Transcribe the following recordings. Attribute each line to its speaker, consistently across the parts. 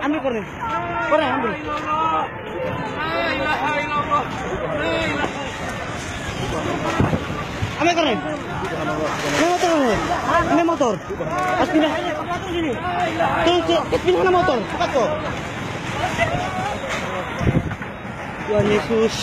Speaker 1: Ambil kornya, kornya ambil. Ambil kornya. Ini motor, ini motor. Pas pindah, terus pindah motor, cepat kok. Tuhan Yesus.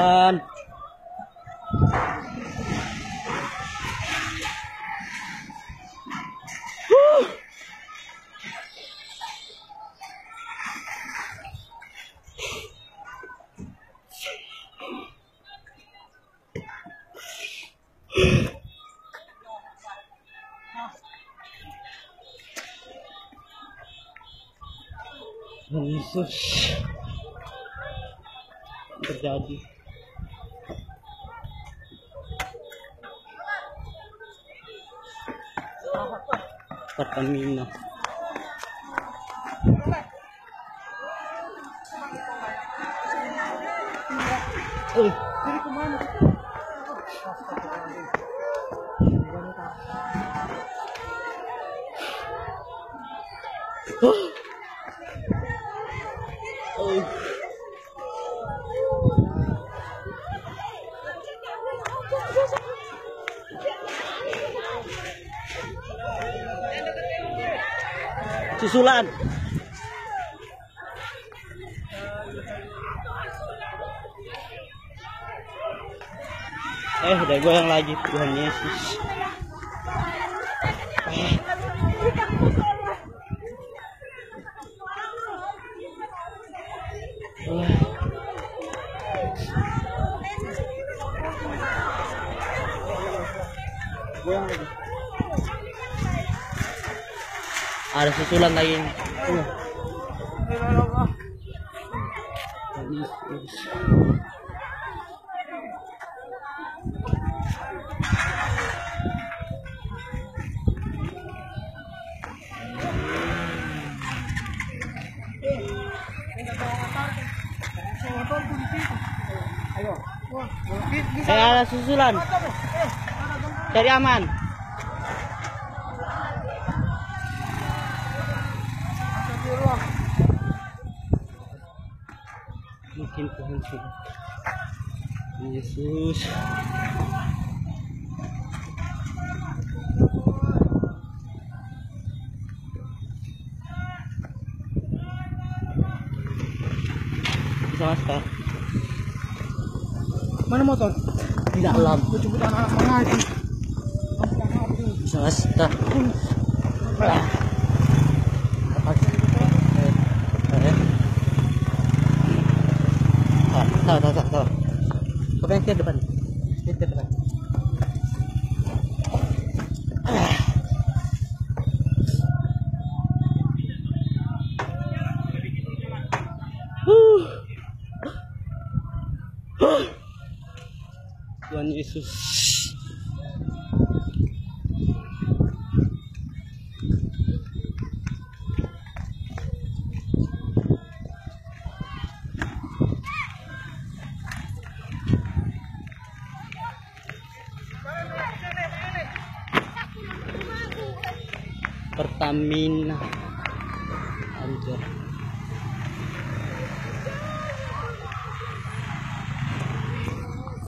Speaker 1: Tuhan. Wuh. Yesus terjadi Pertamina Eh, Oh. Oh. Susulan. Eh, udah goyang lagi Tuhan Yesus. Eh. Ada susulan lagi. Saya ada susulan. Cari aman. Mungkin Tuhan sudah. Yesus. Swasta.
Speaker 2: Mana motor?
Speaker 1: Di dalam.
Speaker 2: Jemput anak-anak mengaji.
Speaker 1: Swasta. Ah. Apa? Eh, eh. Ah, tahu, tahu, tahu, tahu. Apa yang depan? Ke depan. Tuhan Yesus. Pertamina. sir.